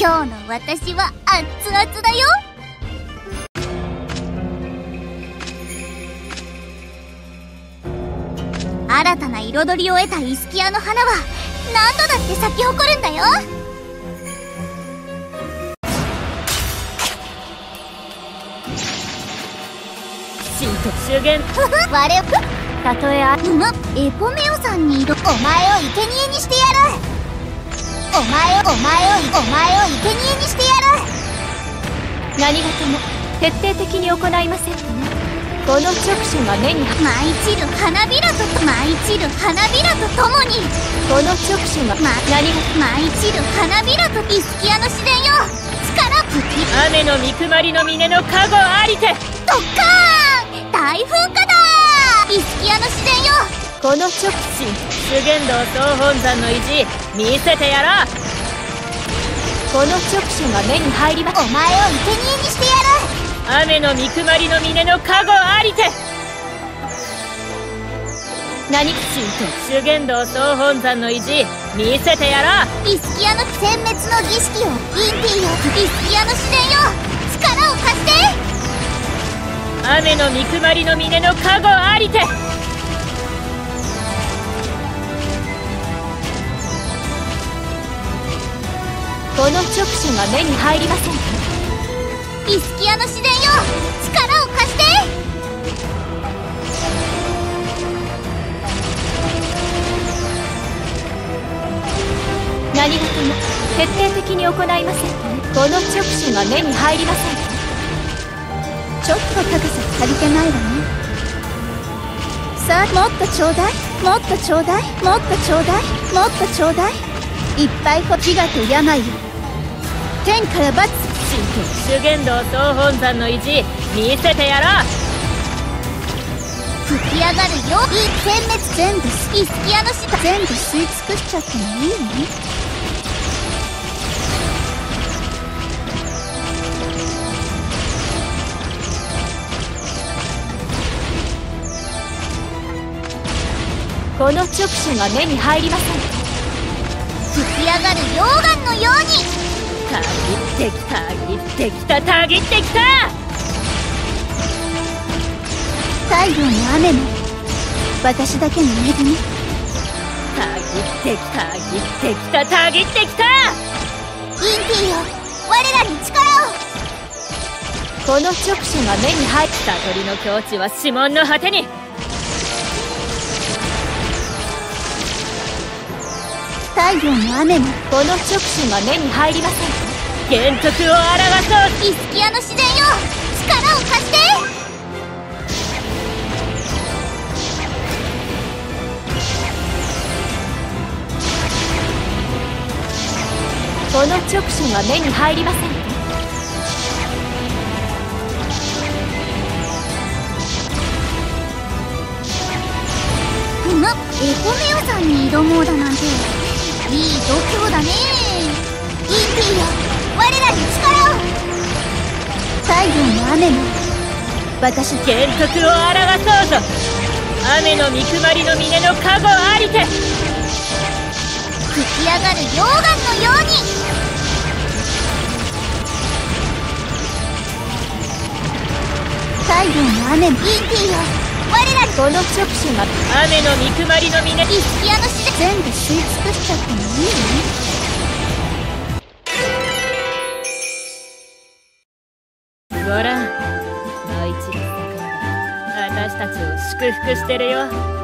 今日の私は熱々だよ。新たな彩りを得たイスキアの花は何度だって咲き誇るんだよ。神と修験我たとえあうまエポメオさんにお前を生贄にしてやるお前をお前をお前を生贄にしてやる何事も徹底的に行いませんとねこの直射が目に舞い散る花びらと舞い散る花びらとともにこの直射がま何が舞い散る花びらとイスキアの自然よ力吹き雨の見くまりの峰の加護ありてドッカーン大噴火だイスキアの自然よこの直進修験道総本山の意地見せてやろう。この直射が目に入ります。お前を生贄にしてやる雨の見くまりの峰の加護ありて。何神と修験道総本山の意地見せてやろう。イスキアの殲滅の儀式をインティよイスキアの自然よ力を貸して。雨の見くまりの峰の加護ありてこの直射が目に入りませんか？イスキアの自然よ！力を貸して！何事も徹底的に行いません。この直射が目に入りませんか？ちょっと高さ足りてないわね。さあもっとちょうだい。もっとちょうだい。もっとちょうだい。もっとちょうだい。いっぱいこ自我と病よ天から罰神と修験道総本山の意地見せてやろう吹き上がるよいい殲滅全部イスキアの死全部吸い尽くしちゃってもいいのこの直射が目に入りません吹き上がる溶岩のように。てきたぎってきたたぎってきた。太陽の雨も私だけの恵みたぎってきたぎってきたたぎってきた。インティよ我らに力をこの直射が目に入った鳥の境地は指紋の果てに。太陽の雨も。この直射が目に入りません原徳を表そうイスキアの自然よ。力を貸してこの直射が目に入りませんうまっエコメオさんに挑もうだなんて。いい度胸だね。インティよ。我らに力を。太陽の雨も。私原徳を表そうぞ。雨の見くまりの峰の加護ありて。吹き上がる溶岩のように。太陽の雨も。インティよ我らにこの直射が雨の見くまりの峰イスキアの自然全部吸い尽くしちゃってもいいの？たちを祝福してるよ。